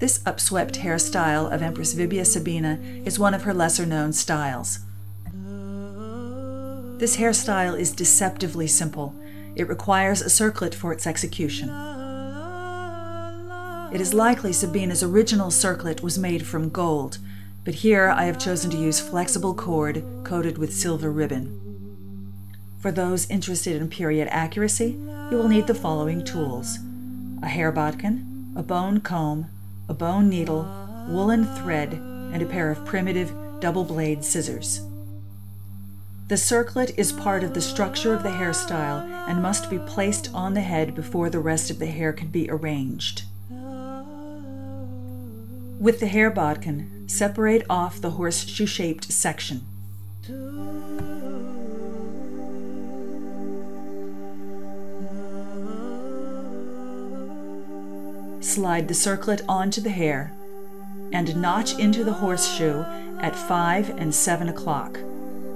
This upswept hairstyle of Empress Vibia Sabina is one of her lesser known styles. This hairstyle is deceptively simple. It requires a circlet for its execution. It is likely Sabina's original circlet was made from gold, but here I have chosen to use flexible cord coated with silver ribbon. For those interested in period accuracy, you will need the following tools a hair bodkin, a bone comb, a bone needle, woolen thread, and a pair of primitive double blade scissors. The circlet is part of the structure of the hairstyle and must be placed on the head before the rest of the hair can be arranged. With the hair bodkin, separate off the horseshoe shaped section. Slide the circlet onto the hair and notch into the horseshoe at 5 and 7 o'clock.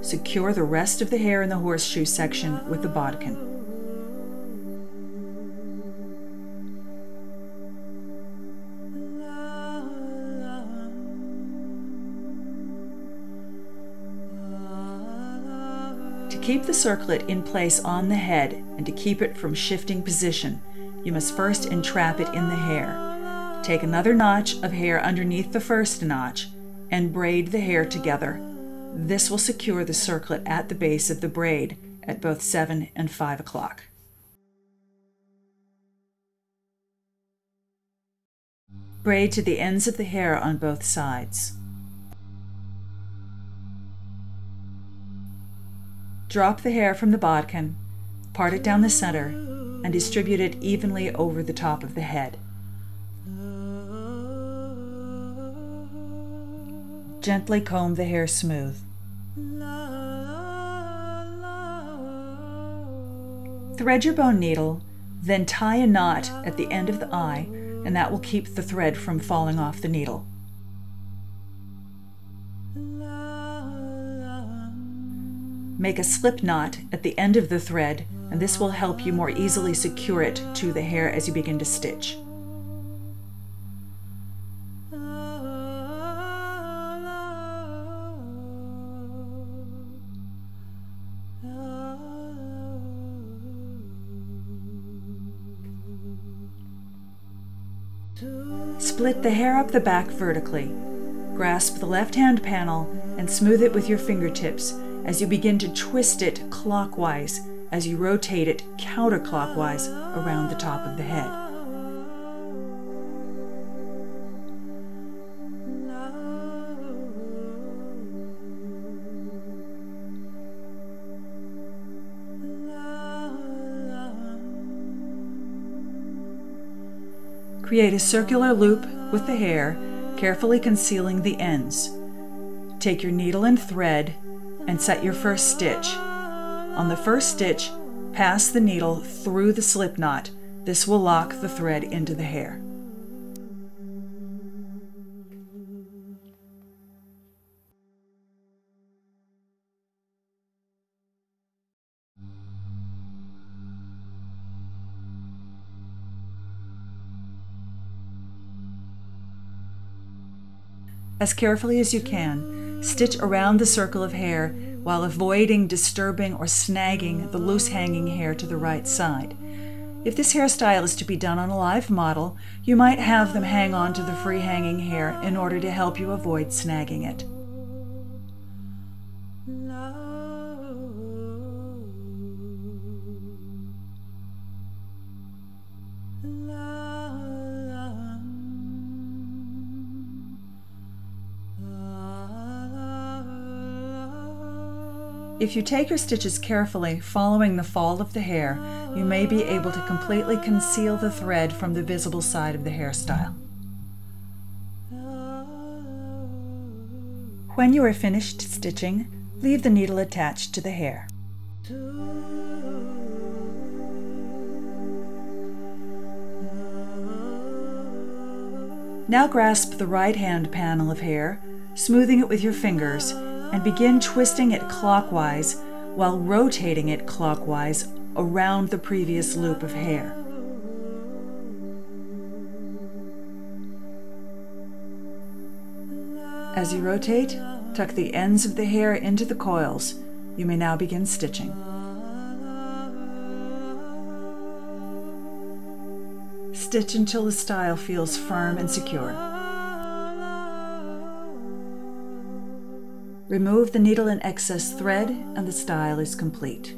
Secure the rest of the hair in the horseshoe section with the bodkin. To keep the circlet in place on the head and to keep it from shifting position, you must first entrap it in the hair. Take another notch of hair underneath the first notch and braid the hair together. This will secure the circlet at the base of the braid at both 7 and 5 o'clock. Braid to the ends of the hair on both sides. Drop the hair from the bodkin, part it down the center, and distribute it evenly over the top of the head. Gently comb the hair smooth. Thread your bone needle, then tie a knot at the end of the eye, and that will keep the thread from falling off the needle. Make a slip knot at the end of the thread, and this will help you more easily secure it to the hair as you begin to stitch. Split the hair up the back vertically. Grasp the left hand panel and smooth it with your fingertips as you begin to twist it clockwise as you rotate it counterclockwise around the top of the head. Create a circular loop with the hair, carefully concealing the ends. Take your needle and thread and set your first stitch. On the first stitch, pass the needle through the slip knot. This will lock the thread into the hair. As carefully as you can, stitch around the circle of hair while avoiding disturbing or snagging the loose hanging hair to the right side. If this hairstyle is to be done on a live model, you might have them hang on to the free hanging hair in order to help you avoid snagging it. If you take your stitches carefully, following the fall of the hair, you may be able to completely conceal the thread from the visible side of the hairstyle. When you are finished stitching, leave the needle attached to the hair. Now grasp the right hand panel of hair, smoothing it with your fingers and begin twisting it clockwise while rotating it clockwise around the previous loop of hair. As you rotate, tuck the ends of the hair into the coils. You may now begin stitching. Stitch until the style feels firm and secure. Remove the needle and excess thread and the style is complete.